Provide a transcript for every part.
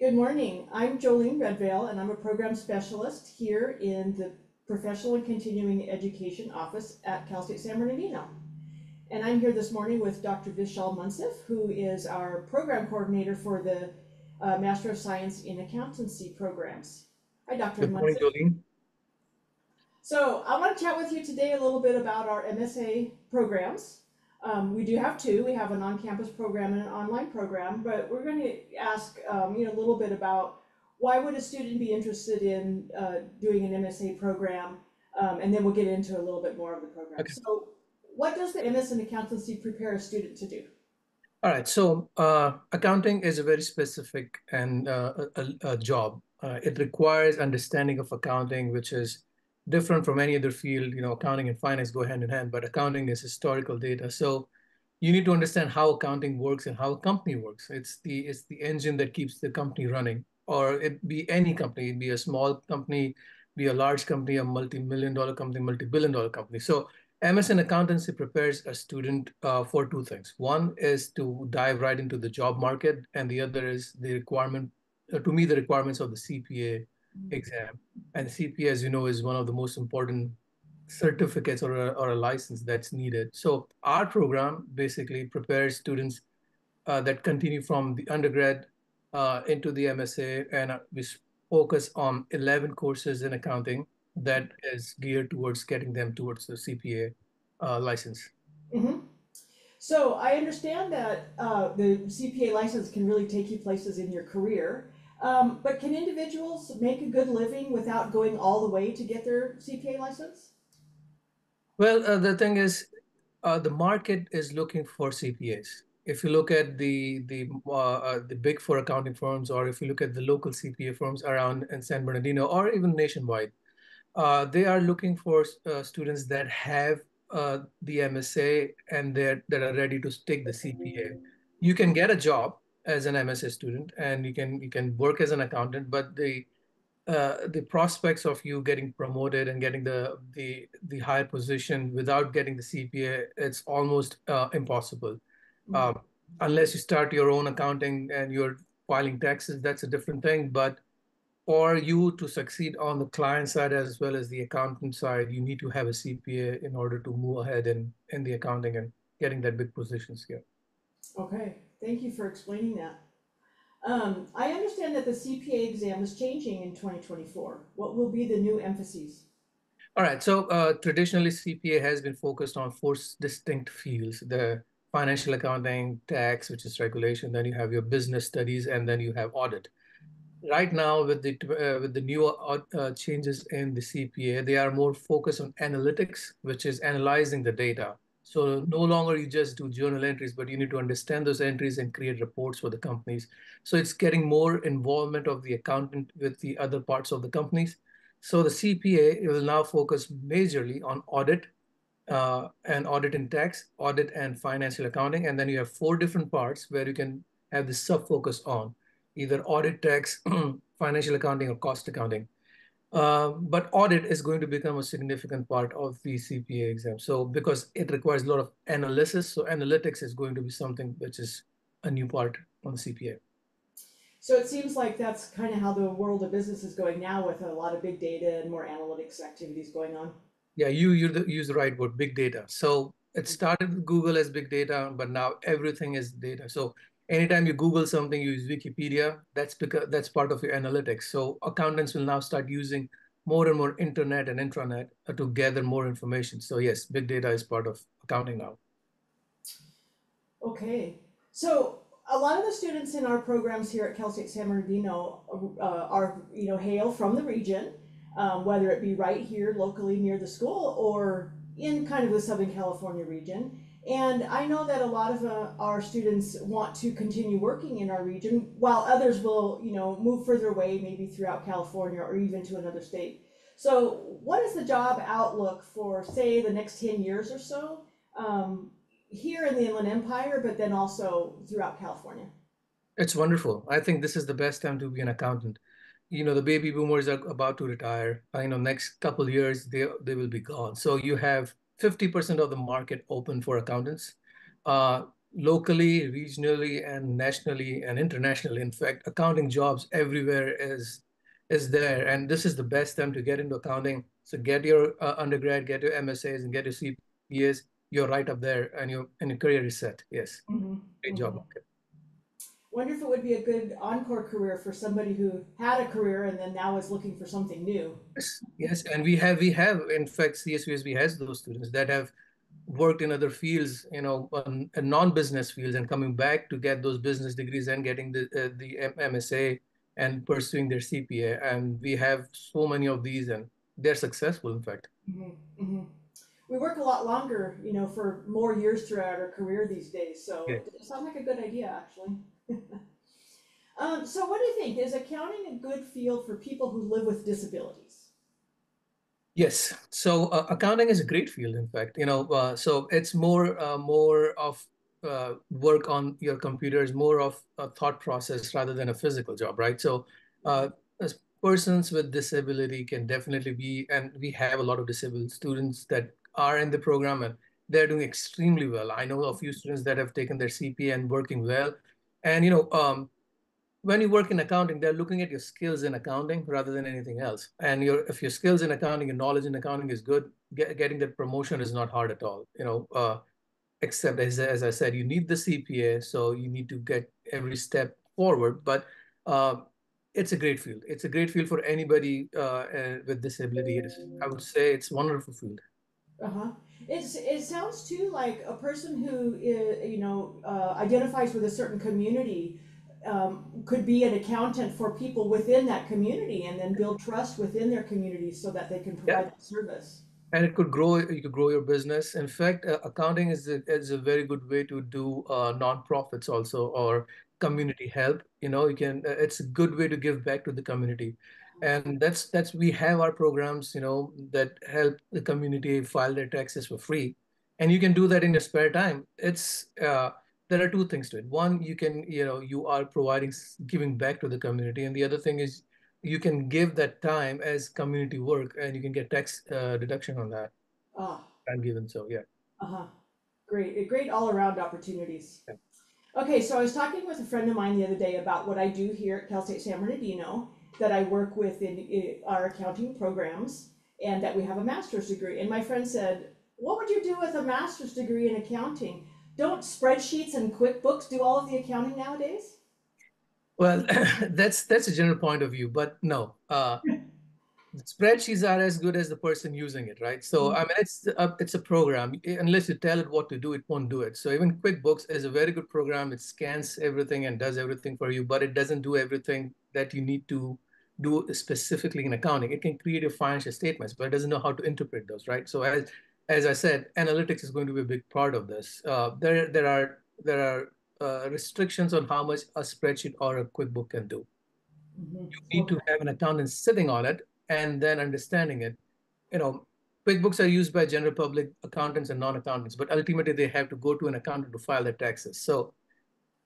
Good morning. I'm Jolene Redvale, and I'm a program specialist here in the Professional and Continuing Education Office at Cal State San Bernardino. And I'm here this morning with Dr. Vishal Munsif, who is our program coordinator for the uh, Master of Science in Accountancy programs. Hi, Dr. Good morning, Munsif. Jolene. So I want to chat with you today a little bit about our MSA programs. Um, we do have two. We have an on-campus program and an online program, but we're going to ask um, you know a little bit about why would a student be interested in uh, doing an MSA program, um, and then we'll get into a little bit more of the program. Okay. So, what does the MS in accountancy prepare a student to do? All right, so uh, accounting is a very specific and uh, a, a- a job. Uh, it requires understanding of accounting, which is different from any other field. You know, accounting and finance go hand in hand, but accounting is historical data. So you need to understand how accounting works and how a company works. It's the it's the engine that keeps the company running, or it be any company, it be a small company, be a large company, a multi-million dollar company, multi-billion dollar company. So MS in accountancy prepares a student uh, for two things. One is to dive right into the job market, and the other is the requirement uh, to meet the requirements of the CPA exam. And CPA, as you know, is one of the most important certificates or a, or a license that's needed. So our program basically prepares students uh, that continue from the undergrad uh, into the MSA, and we focus on 11 courses in accounting that is geared towards getting them towards the CPA uh, license. hmm So I understand that uh, the CPA license can really take you places in your career. Um, but can individuals make a good living without going all the way to get their CPA license? Well, uh, the thing is, uh, the market is looking for CPAs. If you look at the the uh, uh, the big four accounting firms, or if you look at the local CPA firms around in San Bernardino, or even nationwide, uh, they are looking for uh, students that have the MSA and that that are ready to take the CPA. You can get a job as an MSA student, and you can you can work as an accountant, but the uh, the prospects of you getting promoted and getting the the the higher position without getting the CPA, it's almost uh, impossible. Mhm. Um, unless you start your own accounting and you're filing taxes, that's a different thing. But for you to succeed on the client side as well as the accountant side, you need to have a CPA in order to move ahead in in the accounting and getting that big positions here. Okay, thank you for explaining that. Um, I understand that the CPA exam is changing in 2024. What will be the new emphases? All right. So uh, traditionally, CPA has been focused on four distinct fields: the financial accounting, tax, which is regulation. Then you have your business studies, and then you have audit. Right now, with the uh, with the new uh, uh, changes in the CPA, they are more focused on analytics, which is analyzing the data. So no longer you just do journal entries, but you need to understand those entries and create reports for the companies. So it's getting more involvement of the accountant with the other parts of the companies. So the CPA will now focus majorly on audit uh, and audit and tax, audit and financial accounting. And then you have four different parts where you can have the sub-focus on either audit, tax, financial accounting, or cost accounting. Uh, but audit is going to become a significant part of the CPA exam. So because it requires a lot of analysis, so analytics is going to be something which is a new part on the CPA. So it seems like that's kind of how the world of business is going now with a lot of big data and more analytics activities going on. Yeah, you you use the right word, big data. So it started with Google as big data, but now everything is data. So anytime you Google something, you use Wikipedia. That's because that's part of your analytics. So accountants will now start using more and more internet and intranet uh, to gather more information. So yes, big data is part of accounting now. Okay, so a lot of the students in our programs here at Cal State San Bernardino uh, are, you know, hail from the region, um, whether it be right here locally near the school or in kind of the Southern California region. And I know that a lot of uh, our students want to continue working in our region, while others will, you know, move further away, maybe throughout California or even to another state. So, what is the job outlook for, say, the next 10 years or so? Um, here in the Inland Empire, but then also throughout California. It's wonderful. I think this is the best time to be an accountant. You know, the baby boomers are about to retire. I know next couple years they they will be gone. So you have 50% of the market open for accountants. Uh, locally, regionally, and nationally and internationally. In fact, accounting jobs everywhere is is there, and this is the best time to get into accounting. So get your uh, undergrad, get your MSAs, and get your CPAs. You're right up there, and your and your career is set. Yes, Mm-hmm. great job. Okay. Wonder if it would be a good encore career for somebody who had a career and then now is looking for something new. Yes, yes, and we have we have in fact CSUSB has those students that have worked in other fields, you know, in non-business fields, and coming back to get those business degrees and getting the uh, the MSA and pursuing their CPA, and we have so many of these, and they're successful, in fact. hmm hmm We work a lot longer, you know, for more years throughout our career these days, so Yeah. it sounds like a good idea, actually. um, so, what do you think? Is accounting a good field for people who live with disabilities? Yes, so uh, accounting is a great field, in fact. You know, uh, so it's more uh, more of uh, work on your computers, more of a thought process rather than a physical job, right? So, uh, as persons with disability can definitely be, and we have a lot of disabled students that are in the program, and they're doing extremely well. I know a few students that have taken their CPA and working well, and you know, um, when you work in accounting, they're looking at your skills in accounting rather than anything else. And your if your skills in accounting, your knowledge in accounting is good, get, getting that promotion is not hard at all. You know, uh, except as as I said, you need the CPA, so you need to get every step forward. But uh, it's a great field. It's a great field for anybody uh, with disabilities. I would say, it's a wonderful field. Uh huh. It's it sounds too like a person who i- you know uh, identifies with a certain community um, could be an accountant for people within that community and then build trust within their community so that they can provide that service. and it could grow you could grow your business in fact uh, accounting is a, is a very good way to do uh, non-profits also or community help you know you can uh, it's a good way to give back to the community and that's that's we have our programs you know that help the community file their taxes for free. And you can do that in your spare time. It's uh, there are two things to it. One you can you know you are providing giving back to the community. And the other thing is you can give that time as community work and you can get tax uh, deduction on that. Ah, time given so yeah. Uh huh. Great, great all around opportunities. Yeah. Okay, so I was talking with a friend of mine the other day about what I do here at Cal State San Bernardino, that I work with in, in our accounting programs, and that we have a master's degree. And my friend said, What would you do with a master's degree in accounting? Don't spreadsheets and QuickBooks do all of the accounting nowadays? well that's that's a general point of view but no uh spreadsheets are as good as the person using it right so i mean it's a, it's a program unless you tell it what to do it won't do it so even quickbooks is a very good program it scans everything and does everything for you but it doesn't do everything that you need to do specifically in accounting it can create your financial statements but it doesn't know how to interpret those right so as as i said analytics is going to be a big part of this uh, there there are there are uh, restrictions on how much a spreadsheet or a QuickBook can do. Mhm. You need to have an accountant sitting on it and then understanding it. You know, QuickBooks are used by general public accountants and non-accountants, but ultimately they have to go to an accountant to file their taxes. So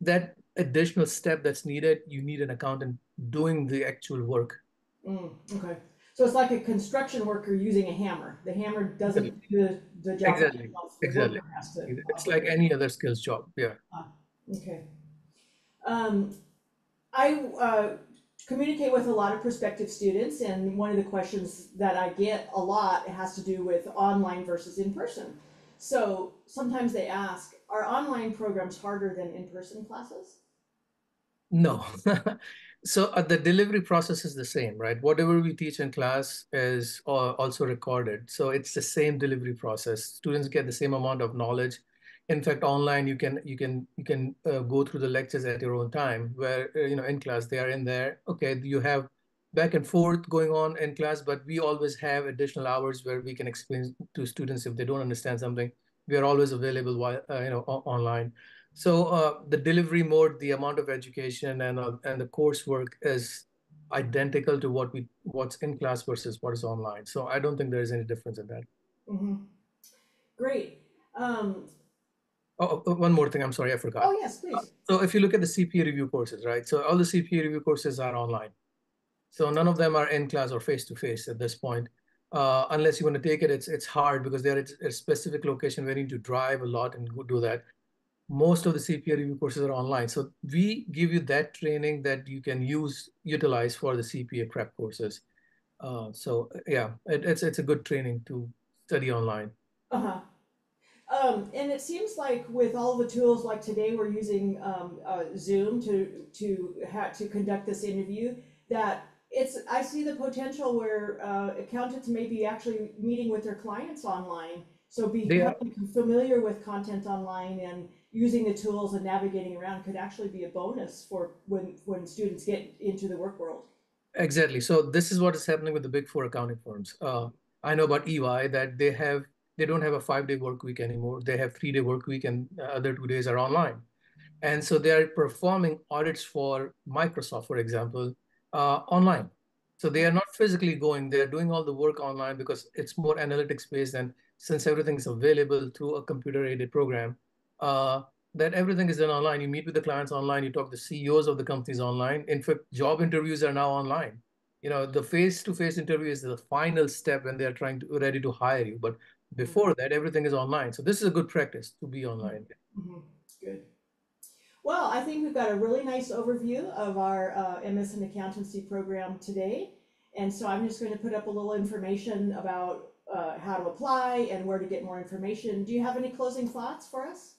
that additional step that's needed, you need an accountant doing the actual work. Mm, okay, so it's like a construction worker using a hammer. The hammer doesn't do the, the job. Exactly. The exactly. to It's like any other skills job. Yeah. Okay. Um, I uh, communicate with a lot of prospective students, and one of the questions that I get a lot has to do with online versus in person. So sometimes they ask, are online programs harder than in person classes? No. So uh, the delivery process is the same, right? Whatever we teach in class is uh, also recorded. So it's the same delivery process. Students get the same amount of knowledge. In fact, online you can you can you can uh, go through the lectures at your own time. Where uh, you know in class they are in there. Okay, you have back and forth going on in class, but we always have additional hours where we can explain to students if they don't understand something. We are always available while uh, you know online. So uh, the delivery mode, the amount of education and uh, and the coursework is identical to what we what's in class versus what is online. So I don't think there is any difference in that. Mm-hmm. Great. Um, Oh, oh, one more thing. I'm sorry, I forgot. oh, yes, please. So if you look at the CPA review courses, right? So all the CPA review courses are online. So none of them are in class or face to face at this point. Uh, unless you want to take it, it's it's hard because they're at a specific location where you need to drive a lot and go do that. Most of the CPA review courses are online. So we give you that training that you can use, utilize for the CPA prep courses. Uh, so yeah, it, it's it's a good training to study online. Uh-huh. Um, and it seems like with all the tools, like today, we're using um, uh, Zoom to to ha- to conduct this interview. That it's I see the potential where uh, accountants may be actually meeting with their clients online. So becoming familiar with content online and using the tools and navigating around could actually be a bonus for when when students get into the work world. exactly. So this is what is happening with the big four accounting firms. Uh, I know about EY that they have they don't have a five day work week anymore. They have three day work week and other two days are online. And so they are performing audits for Microsoft, for example, uh, online. So they are not physically going, they are doing all the work online because it's more analytics based. And since everything is available through a computer aided program, uh, that everything is done online. You meet with the clients online, you talk to CEOs of the companies online. In fact, job interviews are now online. You know, the face to face interview is the final step when they are trying to ready to hire you. But before that, everything is online. So this is a good practice to be online. Mhm. Good. Well, I think we've got a really nice overview of our uh, MS in Accountancy program today. And so I'm just going to put up a little information about uh, how to apply and where to get more information. Do you have any closing thoughts for us?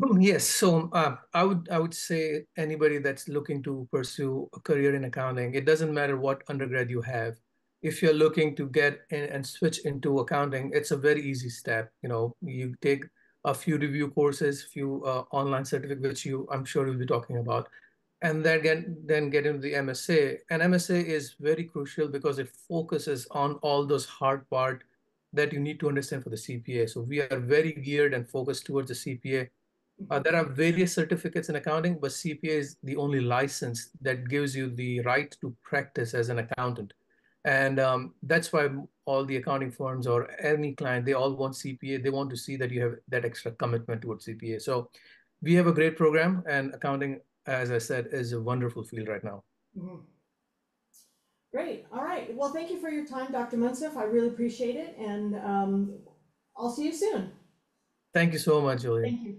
Um, Yes, so uh, I would I would say anybody that's looking to pursue a career in accounting, it doesn't matter what undergrad you have. If you're looking to get in and switch into accounting, it's a very easy step. You know, you take a few review courses, few uh, online certificate, which you I'm sure you'll be talking about, and then get then get into the MSA. And MSA is very crucial because it focuses on all those hard part that you need to understand for the CPA. So we are very geared and focused towards the CPA uh, there are various certificates in accounting, but CPA is the only license that gives you the right to practice as an accountant. And um, that's why all the accounting firms or any client, they all want CPA. They want to see that you have that extra commitment towards CPA. So we have a great program, and accounting, as I said, is a wonderful field right now. Mhm. Great. All right. Well, thank you for your time, Dr. Munsif. I really appreciate it. And um, I'll see you soon. Thank you so much, Julia. Thank you.